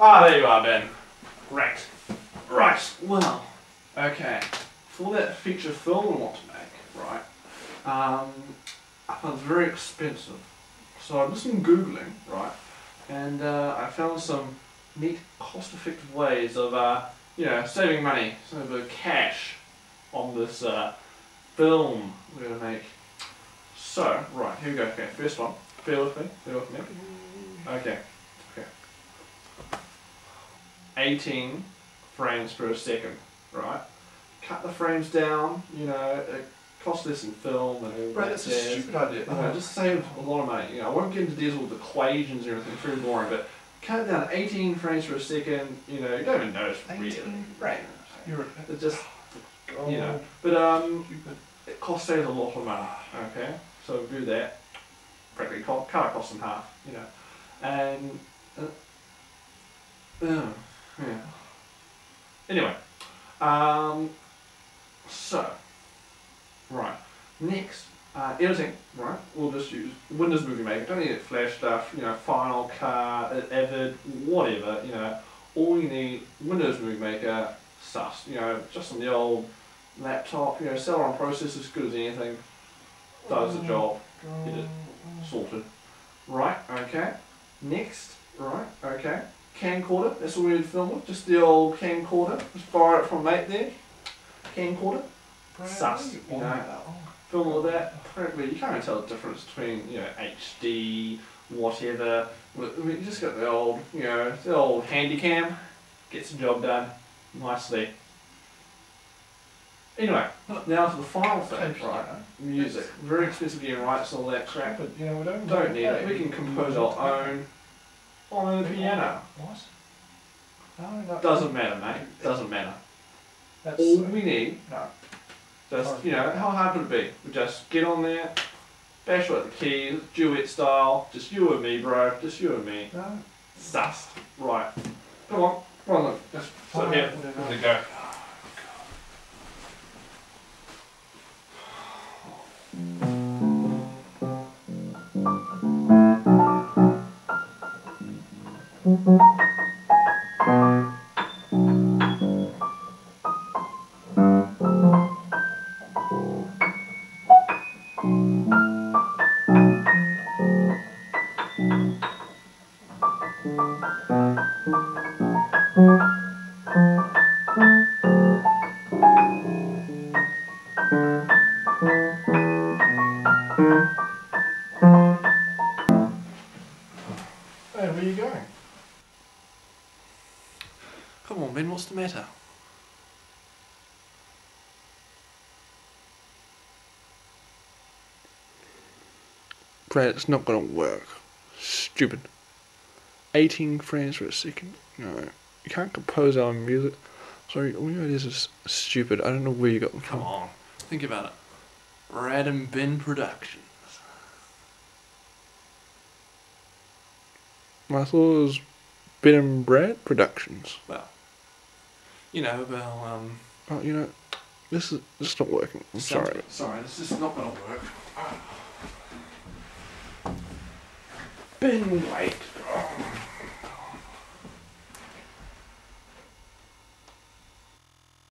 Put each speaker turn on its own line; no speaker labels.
Ah, there you are, Ben. Great. Right, well, okay. For that feature film I want to make, right, um, I found it's very expensive. So I did some Googling, right, and uh, I found some neat, cost-effective ways of, uh, you know, saving money, bit of cash on this uh, film we're going to make. So, right, here we go. Okay, first one. Bear with me, bear with me. Okay. 18 frames per second, right? Cut the frames down, you know, it costs less in film and.
Right, that's a stupid idea.
Know, just save a lot of money. You know, I won't get into details with equations or anything, it's very boring, but cut it down 18 frames per second, you know, you don't even notice really.
18 frames. You're
It just,
oh,
you know, but um,
stupid.
it costs saves a lot of money, okay? So do that, practically co- cut our costs in half, you know, and, uh, uh, yeah. Anyway, um, so, right, next, uh, editing, right, we'll just use Windows Movie Maker, don't need Flash stuff, you know, Final Cut, Avid, whatever, you know, all you need, Windows Movie Maker, sus, you know, just on the old laptop, you know, Celeron processor as good as anything, does the job, Get it. sorted. Right, okay. Next, right, okay. Camcorder, that's what we would film with, just the old camcorder, just borrow it from a mate there. Camcorder, sus, you know. film with that. Apparently, you can't even tell the difference between, you know, HD, whatever. I mean, you just got the old, you know, the old handy cam, gets the job done nicely. Anyway, now to the final thing, right? Music. Very expensive getting rights and all that crap.
But you know, we don't.
Don't need it. We can compose our own on the piano.
What? No, no.
Doesn't matter, mate. Doesn't matter.
That's
All we need,
no.
just you know, how hard would it be? We just get on there, bash out the keys, duet style, just you and me, bro. Just you and me.
No.
Sussed. Right. Come on. Come on, look. Just sit
Fine,
here.
whatever.
There we go.
Oh, Hey, where are
Come on, Ben. What's the matter? Brad, it's not gonna work. Stupid. 18 frames per second. No, you can't compose our music. Sorry, all your ideas are stupid. I don't know where you got them from.
Come on, think about it. Brad and Ben Productions.
I thought was Ben and Brad Productions.
Well, you know, well, um.
Oh, you know, this is this is not working. I'm sorry.
Sorry, this is not gonna work.
Ben White.